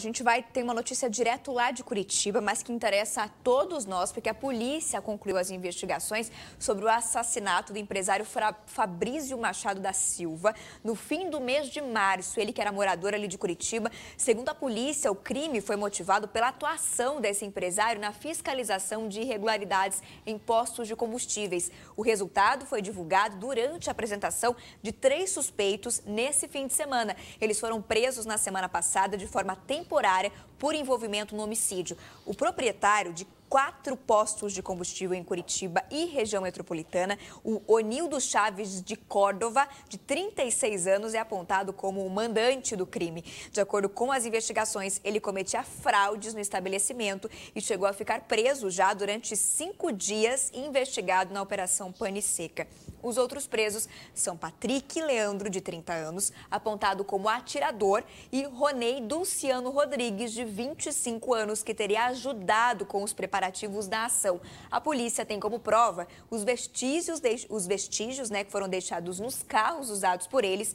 A gente vai ter uma notícia direto lá de Curitiba, mas que interessa a todos nós, porque a polícia concluiu as investigações sobre o assassinato do empresário Fabrício Machado da Silva no fim do mês de março. Ele que era morador ali de Curitiba. Segundo a polícia, o crime foi motivado pela atuação desse empresário na fiscalização de irregularidades em postos de combustíveis. O resultado foi divulgado durante a apresentação de três suspeitos nesse fim de semana. Eles foram presos na semana passada de forma temporária temporária por envolvimento no homicídio. O proprietário de quatro postos de combustível em Curitiba e região metropolitana. O Onildo Chaves de Córdova, de 36 anos, é apontado como o mandante do crime. De acordo com as investigações, ele cometia fraudes no estabelecimento e chegou a ficar preso já durante cinco dias investigado na Operação Pane Seca. Os outros presos são Patrick Leandro, de 30 anos, apontado como atirador, e Ronei Dulciano Rodrigues, de 25 anos, que teria ajudado com os preparativos da ação. A polícia tem como prova os vestígios, os vestígios né, que foram deixados nos carros usados por eles,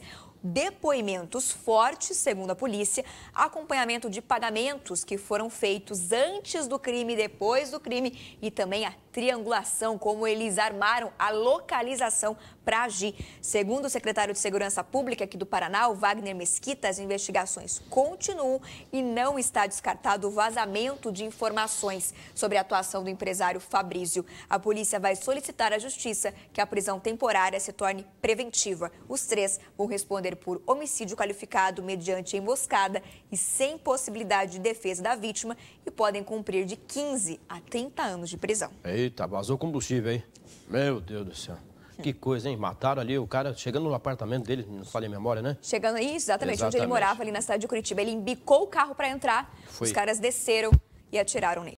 depoimentos fortes, segundo a polícia, acompanhamento de pagamentos que foram feitos antes do crime depois do crime e também a triangulação, como eles armaram a localização para agir. Segundo o secretário de Segurança Pública aqui do Paraná, o Wagner Mesquita, as investigações continuam e não está descartado o vazamento de informações sobre a atuação do empresário Fabrício. A polícia vai solicitar à Justiça que a prisão temporária se torne preventiva. Os três vão responder por homicídio qualificado mediante emboscada e sem possibilidade de defesa da vítima e podem cumprir de 15 a 30 anos de prisão. Eita, vazou combustível, hein? Meu Deus do céu. Que coisa, hein? Mataram ali o cara chegando no apartamento dele, não falei a memória, né? Chegando, isso, exatamente, exatamente, onde ele morava, ali na cidade de Curitiba. Ele embicou o carro para entrar, Foi. os caras desceram e atiraram nele.